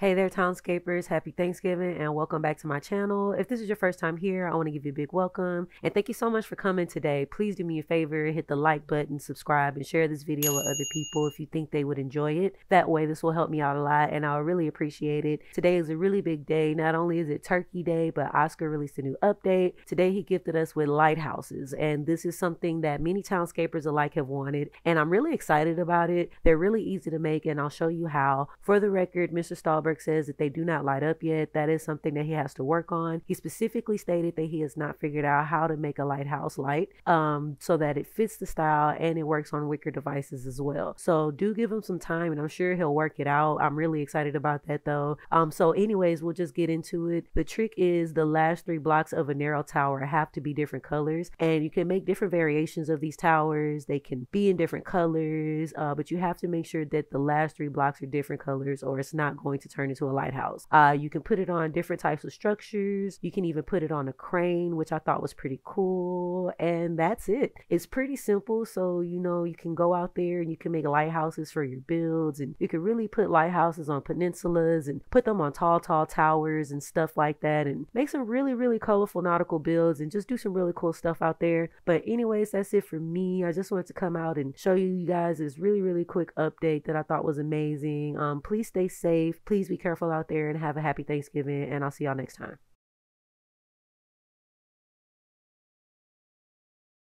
Hey there, Townscapers. Happy Thanksgiving and welcome back to my channel. If this is your first time here, I want to give you a big welcome and thank you so much for coming today. Please do me a favor, hit the like button, subscribe, and share this video with other people if you think they would enjoy it. That way, this will help me out a lot and I'll really appreciate it. Today is a really big day. Not only is it Turkey Day, but Oskar released a new update. Today, he gifted us with lighthouses, and this is something that many Townscapers alike have wanted, and I'm really excited about it. They're really easy to make, and I'll show you how. For the record, Mr. Stålberg says that they do not light up yet. That is something that he has to work on. He specifically stated that he has not figured out how to make a lighthouse light um, so that it fits the style and it works on wicker devices as well. So do give him some time and I'm sure he'll work it out. I'm really excited about that though. Um, so anyways, we'll just get into it. The trick is the last three blocks of a narrow tower have to be different colors and you can make different variations of these towers. They can be in different colors, uh, but you have to make sure that the last three blocks are different colors or it's not going to turn turn into a lighthouse. Uh, you can put it on different types of structures. You can even put it on a crane, which I thought was pretty cool. And that's it. It's pretty simple. So, you know, you can go out there and you can make lighthouses for your builds. And you can really put lighthouses on peninsulas and put them on tall, tall towers and stuff like that. And make some really, really colorful nautical builds and just do some really cool stuff out there. But, anyways, that's it for me. I just wanted to come out and show you guys this really, really quick update that I thought was amazing. Um, please stay safe. Be careful out there and have a happy Thanksgiving. And I'll see y'all next time.